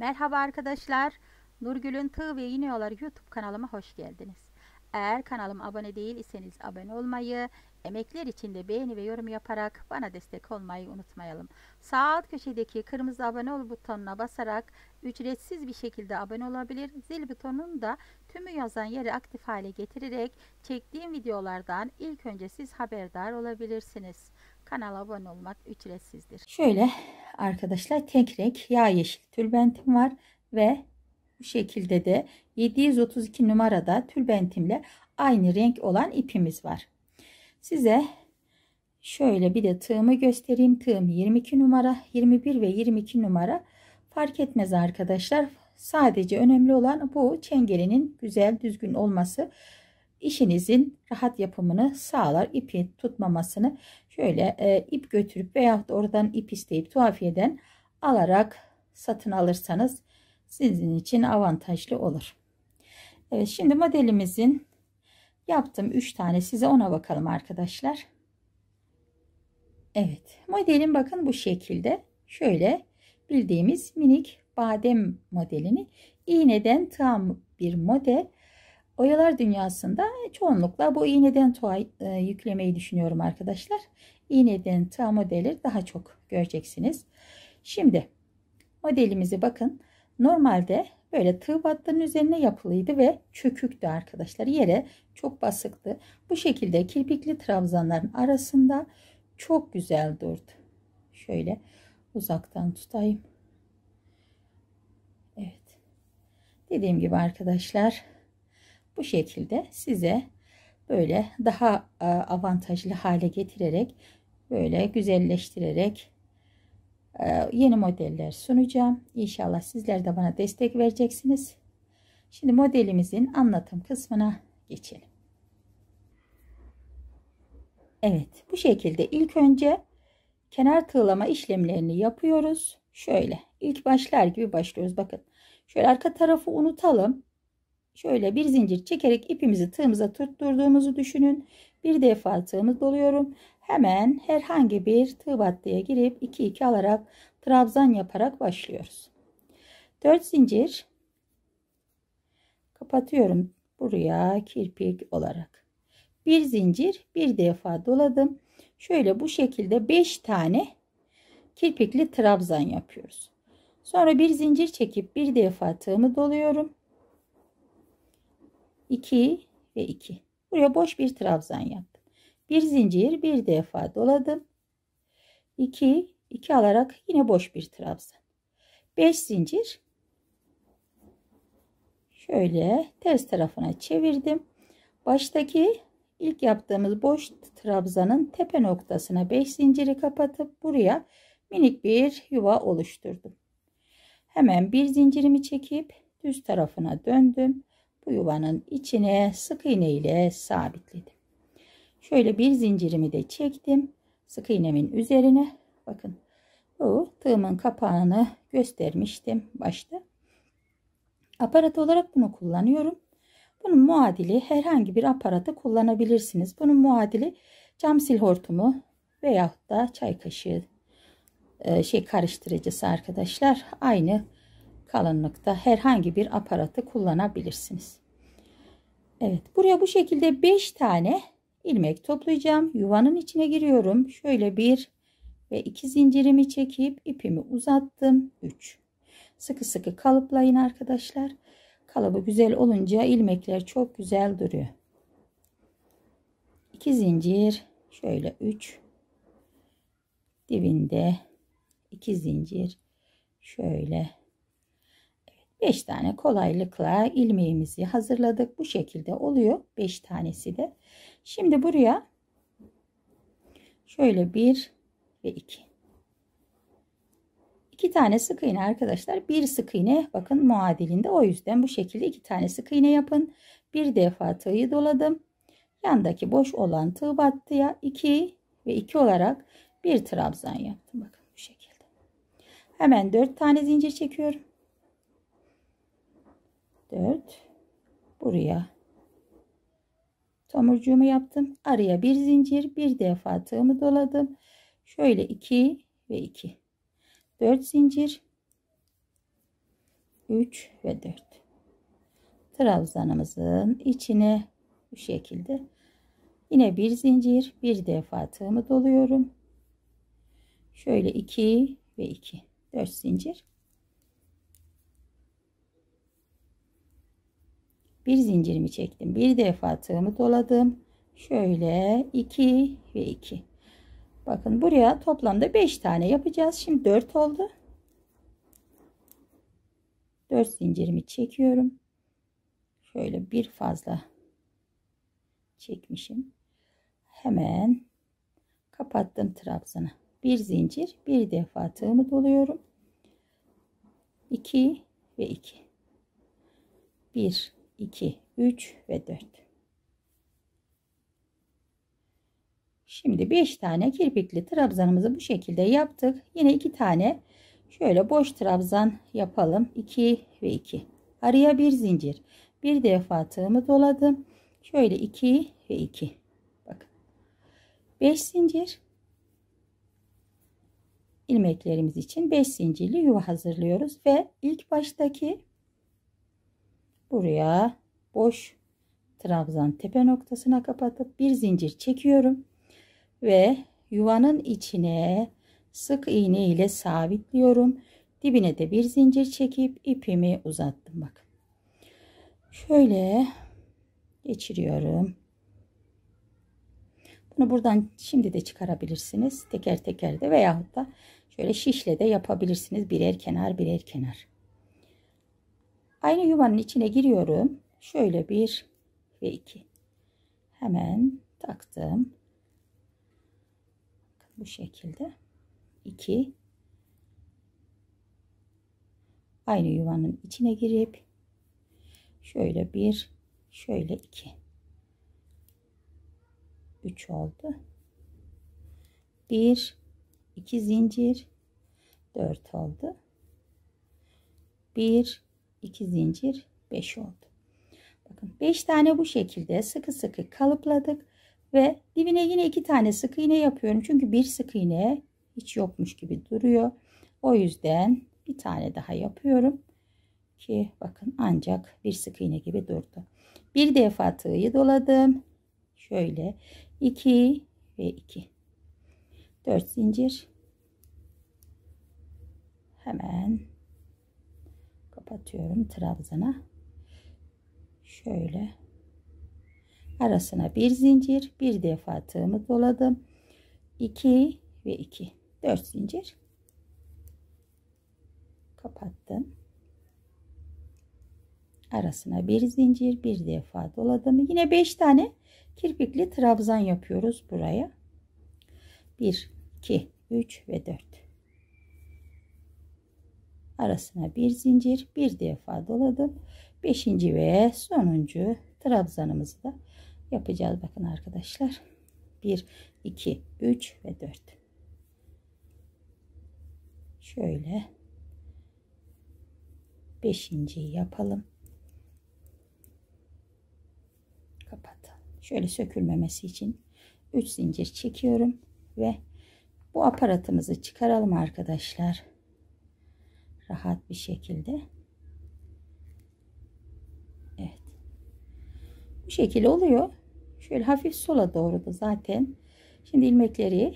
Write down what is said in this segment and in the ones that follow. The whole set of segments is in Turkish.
Merhaba arkadaşlar. Nurgül'ün Tığ ve İğne Yolları YouTube kanalıma hoş geldiniz. Eğer kanalıma abone değilseniz abone olmayı, emekler için de beğeni ve yorum yaparak bana destek olmayı unutmayalım. Sağ alt köşedeki kırmızı abone ol butonuna basarak ücretsiz bir şekilde abone olabilir. Zil butonunu da tümü yazan yeri aktif hale getirerek çektiğim videolardan ilk önce siz haberdar olabilirsiniz. Kanala abone olmak ücretsizdir. Şöyle arkadaşlar tek renk yağ yeşil tülbentim var ve bu şekilde de 732 numarada tülbentimle aynı renk olan ipimiz var. Size şöyle bir de tığımı göstereyim. Tığım 22 numara, 21 ve 22 numara fark etmez arkadaşlar. Sadece önemli olan bu çengelinin güzel düzgün olması işinizin rahat yapımını sağlar. İpi tutmamasını şöyle e, ip götürüp veya oradan ip isteyip tuhafiyeden alarak satın alırsanız sizin için avantajlı olur. Evet şimdi modelimizin yaptım 3 tane size ona bakalım arkadaşlar. Evet modelim bakın bu şekilde şöyle bildiğimiz minik badem modelini iğneden tam bir model Oyalar dünyasında çoğunlukla bu iğneden tuğa e, yüklemeyi düşünüyorum arkadaşlar. İğneden tığ modeli daha çok göreceksiniz. Şimdi modelimizi bakın. Normalde böyle tığ battının üzerine yapılıydı ve çöküktü arkadaşlar. Yere çok basıktı. Bu şekilde kirpikli trabzanların arasında çok güzel durdu. Şöyle uzaktan tutayım. Evet. Dediğim gibi arkadaşlar bu şekilde size böyle daha e, avantajlı hale getirerek böyle güzelleştirerek e, yeni modeller sunacağım. İnşallah sizler de bana destek vereceksiniz. Şimdi modelimizin anlatım kısmına geçelim. Evet bu şekilde ilk önce kenar tığlama işlemlerini yapıyoruz. Şöyle ilk başlar gibi başlıyoruz. Bakın şöyle arka tarafı unutalım. Şöyle bir zincir çekerek ipimizi tığımıza tutturduğumuzu düşünün. Bir defa tığımı doluyorum. Hemen herhangi bir tığ battıya girip 2 2 alarak trabzan yaparak başlıyoruz. 4 zincir kapatıyorum buraya kirpik olarak. Bir zincir bir defa doladım. Şöyle bu şekilde 5 tane kirpikli trabzan yapıyoruz. Sonra bir zincir çekip bir defa tığımı doluyorum. 2 ve 2. Buraya boş bir trabzan yaptım. Bir zincir bir defa doladım. 2 2 alarak yine boş bir trabzan. 5 zincir. Şöyle ters tarafına çevirdim. Baştaki ilk yaptığımız boş trabzanın tepe noktasına 5 zinciri kapatıp buraya minik bir yuva oluşturdum. Hemen bir zincirimi çekip düz tarafına döndüm bu yuvanın içine sık iğne ile sabitledim. Şöyle bir zincirimi de çektim. Sık iğnemin üzerine bakın bu tığımın kapağını göstermiştim başta. Aparat olarak bunu kullanıyorum. Bunun muadili herhangi bir aparatı kullanabilirsiniz. Bunun muadili cam sil hortumu veyahut da çay kaşığı e, şey karıştırıcısı arkadaşlar. Aynı kalınlıkta herhangi bir aparatı kullanabilirsiniz. Evet buraya bu şekilde 5 tane ilmek toplayacağım. Yuvanın içine giriyorum. Şöyle bir ve iki zincirimi çekip ipimi uzattım. 3. Sıkı sıkı kalıplayın arkadaşlar. Kalıbı güzel olunca ilmekler çok güzel duruyor. 2 zincir şöyle 3 dibinde 2 zincir şöyle 5 tane kolaylıkla ilmeğimizi hazırladık. Bu şekilde oluyor. 5 tanesi de. Şimdi buraya şöyle 1 ve 2. 2 tane sık iğne arkadaşlar. Bir sık iğne bakın muadilinde. O yüzden bu şekilde 2 tane sık iğne yapın. Bir defa tığı doladım. Yandaki boş olan tığ battıya 2 ve 2 olarak bir trabzan yaptım. Bakın bu şekilde. Hemen 4 tane zincir çekiyorum. 4 buraya. Tomurcuğumu yaptım. Araya bir zincir bir defa tığımı doladım. Şöyle 2 ve 2 4 zincir. 3 ve 4 trabzanımızın içine bu şekilde. Yine bir zincir bir defa tığımı doluyorum. Şöyle 2 ve 2 4 zincir bir zincirimi çektim. Bir defa tığımı doladım. Şöyle 2 ve 2 bakın buraya toplamda 5 tane yapacağız. Şimdi 4 oldu. 4 zincirimi çekiyorum. Şöyle bir fazla çekmişim. Hemen kapattım trabzanı. Bir zincir bir defa tığımı doluyorum. 2 ve 2 1 2 3 ve 4 Şimdi 5 tane kirpikli trabzanımızı bu şekilde yaptık. Yine 2 tane şöyle boş trabzan yapalım. 2 ve 2. Araya bir zincir. Bir defa tığımı doladım. Şöyle 2 ve 2. Bakın. 5 zincir. ilmeklerimiz için 5 zincirli yuva hazırlıyoruz ve ilk baştaki buraya boş trabzan tepe noktasına kapatıp bir zincir çekiyorum ve yuvanın içine sık iğne ile sabitliyorum. Dibine de bir zincir çekip ipimi uzattım bak. Şöyle geçiriyorum. Bunu buradan şimdi de çıkarabilirsiniz. Teker teker de veyahut da şöyle şişle de yapabilirsiniz. Birer kenar birer kenar. Aynı yuvanın içine giriyorum. Şöyle bir ve iki. Hemen taktım. Bu şekilde. 2 aynı yuvanın içine girip şöyle bir şöyle iki 3 oldu. 1 2 zincir 4 oldu. 1 2 zincir 5 oldu. Bakın 5 tane bu şekilde sıkı sıkı kalıpladık ve dibine yine iki tane sık iğne yapıyorum. Çünkü bir sık iğne hiç yokmuş gibi duruyor. O yüzden bir tane daha yapıyorum ki bakın ancak bir sık iğne gibi durdu. Bir defa tığı doladım. Şöyle 2 ve 2. 4 zincir. Hemen kapatıyorum trabzana. Şöyle arasına bir zincir, bir defa tığımı doladım. 2 ve 2. 4 zincir. Kapattım arasına bir zincir bir defa doladım yine 5 tane kirpikli trabzan yapıyoruz buraya 1 2 3 ve 4 arasına bir zincir bir defa doladım. 5. ve sonuncu trabzanımızı da yapacağız. Bakın arkadaşlar. 1 2 3 ve 4 şöyle beşinciyi yapalım. Şöyle sökülmemesi için 3 zincir çekiyorum ve bu aparatımızı çıkaralım arkadaşlar rahat bir şekilde. Evet. Bu şekilde oluyor. Şöyle hafif sola doğru da zaten. Şimdi ilmekleri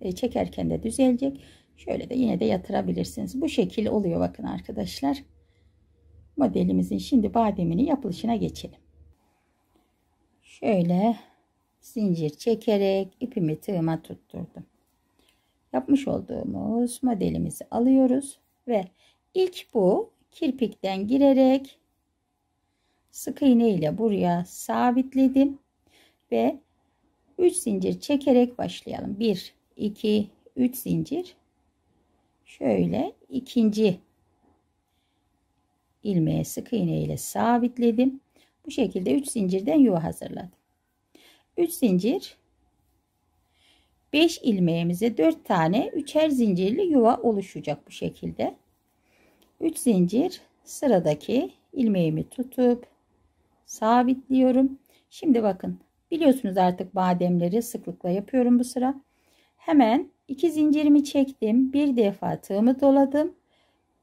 e, çekerken de düzelecek. Şöyle de yine de yatırabilirsiniz. Bu şekilde oluyor bakın arkadaşlar. Modelimizin şimdi bademini yapılışına geçelim. Şöyle zincir çekerek ipimi tığıma tutturdum. Yapmış olduğumuz modelimizi alıyoruz ve ilk bu kirpikten girerek sık iğne ile buraya sabitledim ve 3 zincir çekerek başlayalım. 1 2 3 zincir. Şöyle ikinci ilmeğe sık iğne ile sabitledim. Bu şekilde 3 zincirden yuva hazırladım. 3 zincir 5 ilmeğimize 4 tane üçer zincirli yuva oluşacak bu şekilde. 3 zincir sıradaki ilmeğimi tutup sabitliyorum. Şimdi bakın biliyorsunuz artık bademleri sıklıkla yapıyorum bu sıra. Hemen 2 zincirimi çektim. Bir defa tığımı doladım.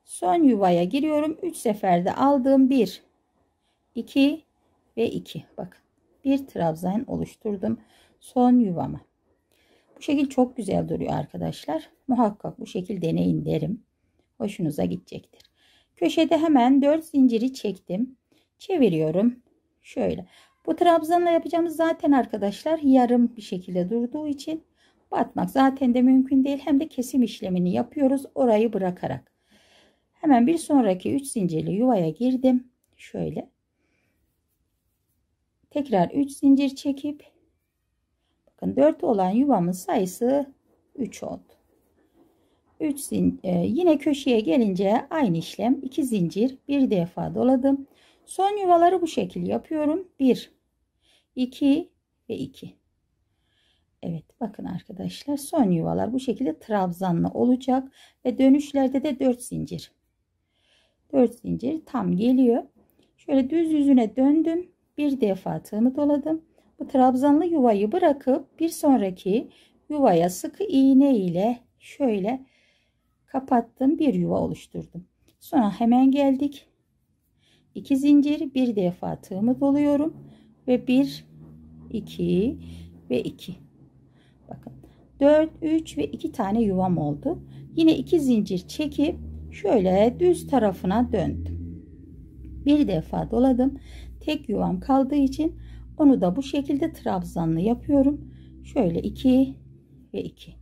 Son yuvaya giriyorum. 3 seferde aldığım 1, 2 ve 2. Bakın bir trabzan oluşturdum. Son yuvama. Şekil çok güzel duruyor arkadaşlar. Muhakkak bu şekil deneyin derim. Hoşunuza gidecektir. Köşede hemen 4 zinciri çektim. Çeviriyorum. Şöyle. Bu trabzanla yapacağımız zaten arkadaşlar yarım bir şekilde durduğu için batmak zaten de mümkün değil. Hem de kesim işlemini yapıyoruz orayı bırakarak. Hemen bir sonraki 3 zincirli yuvaya girdim. Şöyle. Tekrar 3 zincir çekip bakın 4 olan yuvamın sayısı 3 oldu. 3 zin, e, yine köşeye gelince aynı işlem 2 zincir bir defa doladım. Son yuvaları bu şekilde yapıyorum. 1 2 ve 2. Evet bakın arkadaşlar son yuvalar bu şekilde trabzanlı olacak ve dönüşlerde de 4 zincir. 4 zincir tam geliyor. Şöyle düz yüzüne döndüm. Bir defa tığımı doladım. Trabzanlı yuvayı bırakıp bir sonraki yuvaya sıkı iğne ile şöyle kapattım. Bir yuva oluşturdum. Sonra hemen geldik. 2 zincir bir defa tığımı doluyorum ve 1 2 ve 2 bakın 4 3 ve 2 tane yuvam oldu yine 2 zincir çekip şöyle düz tarafına döndüm bir defa doladım tek yuvam kaldığı için onu da bu şekilde trabzanlı yapıyorum. Şöyle 2 ve 2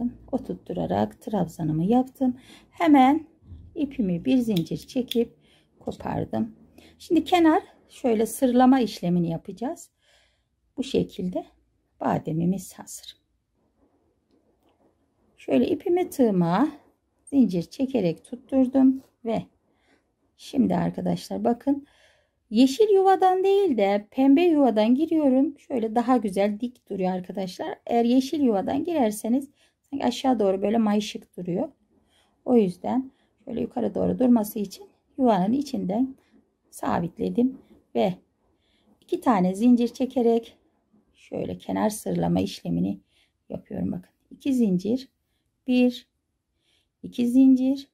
bakın oturtturarak trabzanımı yaptım. Hemen ipimi bir zincir çekip kopardım. Şimdi kenar şöyle sırlama işlemini yapacağız. Bu şekilde bademimiz hazır. Şöyle ipimi tığıma zincir çekerek tutturdum ve şimdi arkadaşlar bakın yeşil yuvadan değil de pembe yuvadan giriyorum. Şöyle daha güzel dik duruyor arkadaşlar. Eğer yeşil yuvadan girerseniz aşağı doğru böyle mayışık duruyor. O yüzden şöyle yukarı doğru durması için yuvanın içinden sabitledim ve iki tane zincir çekerek şöyle kenar sırlama işlemini yapıyorum bakın 2 zincir 1 2 zincir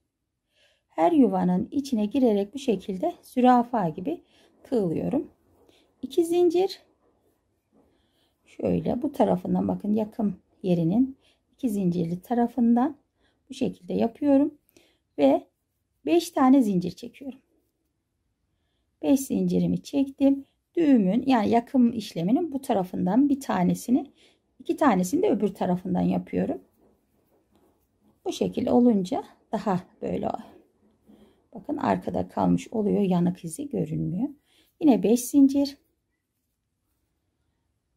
her yuvanın içine girerek bu şekilde zürafa gibi tığlıyorum 2 zincir şöyle bu tarafından bakın yakın yerinin 2 zincirli tarafından bu şekilde yapıyorum ve 5 tane zincir çekiyorum 5 zincirimi çektim düğümün yani yakım işleminin bu tarafından bir tanesini iki tanesini de öbür tarafından yapıyorum. Bu şekilde olunca daha böyle bakın arkada kalmış oluyor yanık izi görünmüyor. Yine 5 zincir.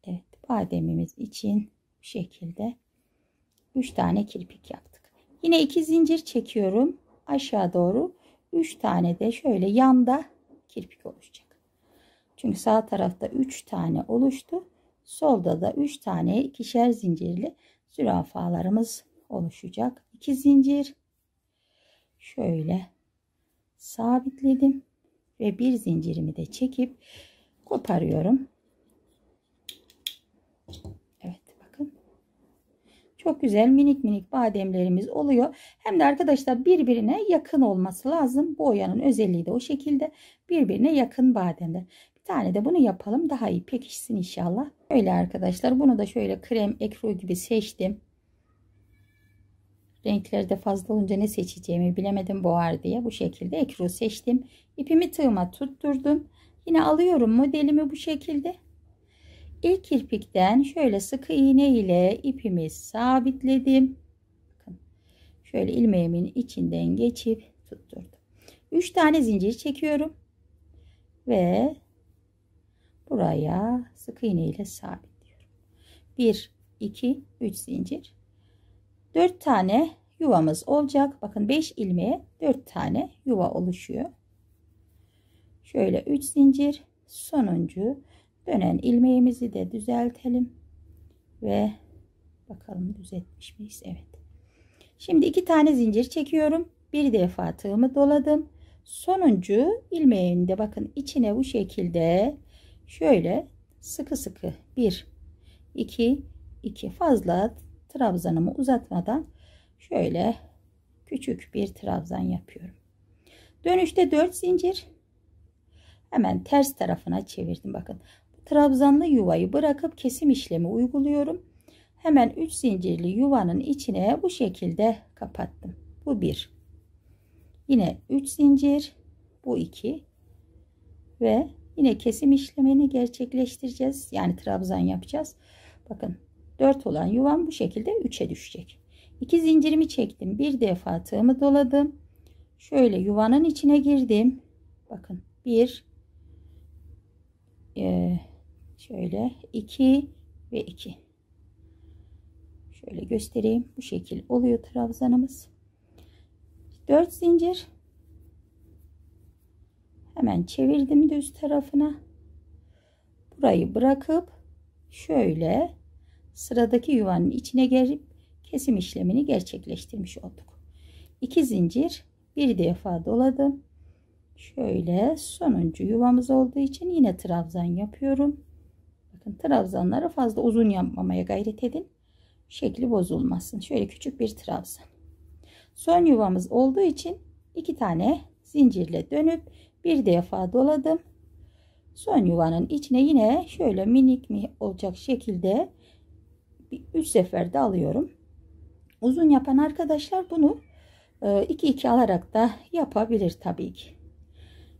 Evet bademimiz için bu şekilde 3 tane kirpik yaptık. Yine 2 zincir çekiyorum aşağı doğru 3 tane de şöyle yanda kirpik oluşacak. Çünkü sağ tarafta 3 tane oluştu. Solda da 3 tane ikişer zincirli zürafalarımız oluşacak. 2 zincir şöyle sabitledim ve bir zincirimi de çekip koparıyorum. Evet bakın. Çok güzel minik minik bademlerimiz oluyor. Hem de arkadaşlar birbirine yakın olması lazım. Bu oyanın özelliği de o şekilde birbirine yakın bademler tane de bunu yapalım. Daha iyi pekişsin inşallah. Öyle arkadaşlar. Bunu da şöyle krem ekru gibi seçtim. Renkleri de fazla olunca ne seçeceğimi bilemedim boğar diye. Bu şekilde ekru seçtim. İpimi tığıma tutturdum. Yine alıyorum modelimi bu şekilde. İlk kirpikten şöyle sık iğne ile ipimi sabitledim. Şöyle ilmeğimin içinden geçip tutturdum. 3 tane zincir çekiyorum. Ve buraya sık iğne ile sabitliyorum. 1 2 3 zincir 4 tane yuvamız olacak. Bakın 5 ilmeğe 4 tane yuva oluşuyor. Şöyle 3 zincir sonuncu dönen ilmeğimizi de düzeltelim ve bakalım düzeltmiş miyiz? Evet. Şimdi iki tane zincir çekiyorum. Bir defa tığımı doladım. Sonuncu ilmeğinde bakın içine bu şekilde şöyle sıkı sıkı 1 2 2 fazla trabzanımı uzatmadan şöyle küçük bir trabzan yapıyorum. Dönüşte 4 zincir. Hemen ters tarafına çevirdim. Bakın trabzanlı yuvayı bırakıp kesim işlemi uyguluyorum. Hemen 3 zincirli yuvanın içine bu şekilde kapattım. Bu 1. Yine 3 zincir. Bu 2. Ve yine kesim işlemini gerçekleştireceğiz. Yani trabzan yapacağız. Bakın 4 olan yuvam bu şekilde 3'e düşecek. 2 zincirimi çektim. Bir defa tığımı doladım. Şöyle yuvanın içine girdim. Bakın 1 ee, şöyle 2 ve 2 şöyle göstereyim bu şekil oluyor trabzanımız 4 zincir hemen çevirdim düz tarafına burayı bırakıp şöyle sıradaki yuvanın içine girip kesim işlemini gerçekleştirmiş olduk. 2 zincir bir defa doladım şöyle sonuncu yuvamız olduğu için yine trabzan yapıyorum. Bakın trabzanları fazla uzun yapmamaya gayret edin. Şekli bozulmasın. Şöyle küçük bir trabzan. Son yuvamız olduğu için iki tane zincirle dönüp bir defa doladım. Son yuvanın içine yine şöyle minik mi olacak şekilde bir üç seferde alıyorum. Uzun yapan arkadaşlar bunu 2-2 e, alarak da yapabilir tabii ki.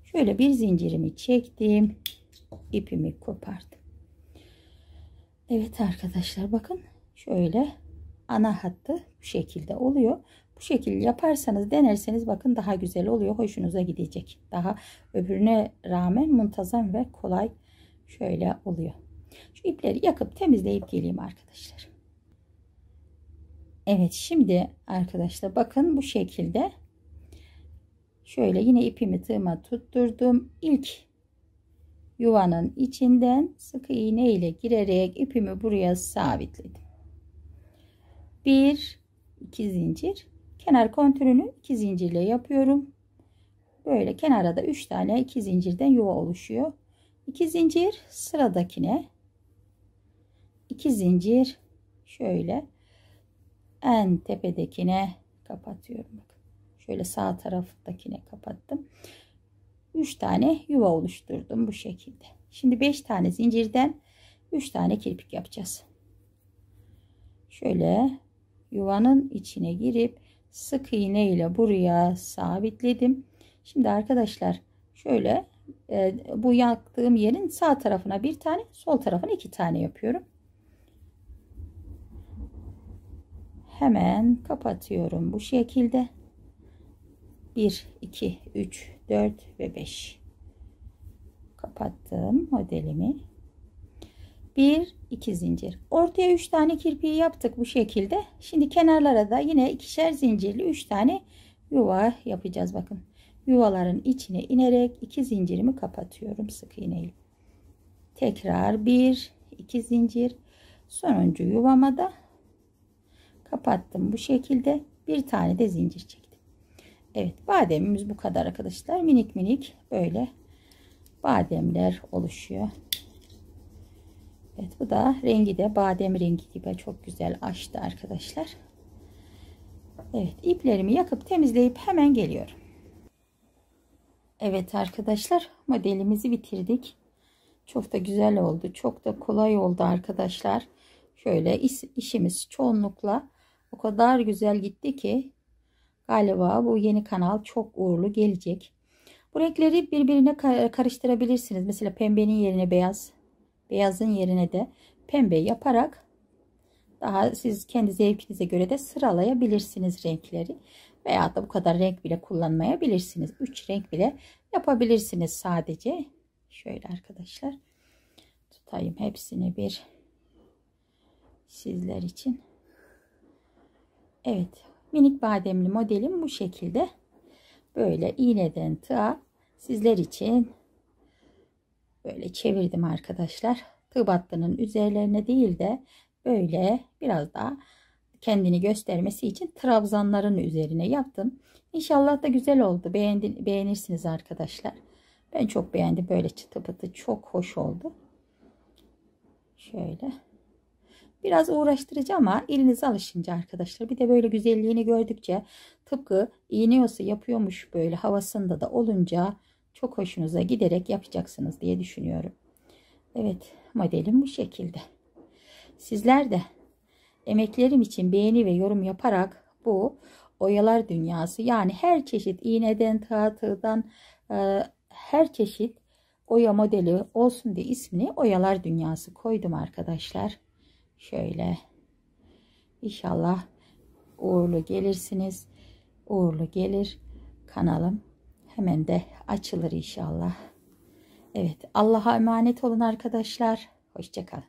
Şöyle bir zincirimi çektim ipimi kopardım. Evet arkadaşlar bakın şöyle ana hattı bu şekilde oluyor. Bu şekilde yaparsanız denerseniz bakın daha güzel oluyor hoşunuza gidecek. Daha öbürüne rağmen muntazam ve kolay şöyle oluyor şu ipleri yakıp temizleyip geleyim arkadaşlar. Evet şimdi arkadaşlar bakın bu şekilde. Şöyle yine ipimi tığıma tutturdum. İlk yuvanın içinden sık iğne ile girerek ipimi buraya sabitledim. Bir iki zincir. Kenar kontürünü iki zincirle yapıyorum. Böyle kenara da üç tane iki zincirden yuva oluşuyor. İki zincir sıradakine iki zincir şöyle en tepedekine kapatıyorum. Şöyle sağ taraftakine kapattım. 3 tane yuva oluşturdum bu şekilde. Şimdi 5 tane zincirden 3 tane kirpik yapacağız. Şöyle yuvanın içine girip sık iğne ile buraya sabitledim. Şimdi arkadaşlar şöyle e, bu yaktığım yerin sağ tarafına bir tane sol tarafına iki tane yapıyorum hemen kapatıyorum bu şekilde. 1 2 3 4 ve 5 kapattım modelimi. 1 2 zincir. Ortaya 3 tane kirpiği yaptık bu şekilde. Şimdi kenarlara da yine ikişer zincirli 3 tane yuva yapacağız bakın. Yuvaların içine inerek 2 zincirimi kapatıyorum sık iğneyle tekrar 1 2 zincir. Sonuncu yuvama da kapattım. Bu şekilde bir tane de zincir çektim. Evet bademimiz bu kadar arkadaşlar. Minik minik böyle bademler oluşuyor. Evet bu da rengi de badem rengi gibi. Çok güzel açtı arkadaşlar. Evet iplerimi yakıp temizleyip hemen geliyorum. Evet arkadaşlar modelimizi bitirdik. Çok da güzel oldu çok da kolay oldu arkadaşlar. Şöyle iş, işimiz çoğunlukla o kadar güzel gitti ki galiba bu yeni kanal çok uğurlu gelecek. Bu renkleri birbirine karıştırabilirsiniz. Mesela pembenin yerine beyaz, beyazın yerine de pembe yaparak daha siz kendi zevkinize göre de sıralayabilirsiniz renkleri. Veya da bu kadar renk bile kullanmayabilirsiniz. 3 renk bile yapabilirsiniz sadece. Şöyle arkadaşlar tutayım hepsini bir sizler için. Evet minik bademli modelim bu şekilde. Böyle iğneden tığa sizler için böyle çevirdim arkadaşlar. Tığ battının üzerlerine değil de böyle biraz daha kendini göstermesi için trabzanların üzerine yaptım. İnşallah da güzel oldu. Beğendi, beğenirsiniz arkadaşlar. Ben çok beğendim. Böyle çıtı çok hoş oldu. Şöyle. Biraz uğraştırıcı ama eliniz alışınca arkadaşlar bir de böyle güzelliğini gördükçe tıpkı iğne olsa yapıyormuş böyle havasında da olunca çok hoşunuza giderek yapacaksınız diye düşünüyorum. Evet modelim bu şekilde. Sizler de emeklerim için beğeni ve yorum yaparak bu oyalar dünyası yani her çeşit iğneden tığdan e, her çeşit oya modeli olsun diye ismini oyalar dünyası koydum arkadaşlar. Şöyle inşallah uğurlu gelirsiniz. Uğurlu gelir kanalım. Hemen de açılır inşallah. Evet Allah'a emanet olun arkadaşlar. Hoşçakalın.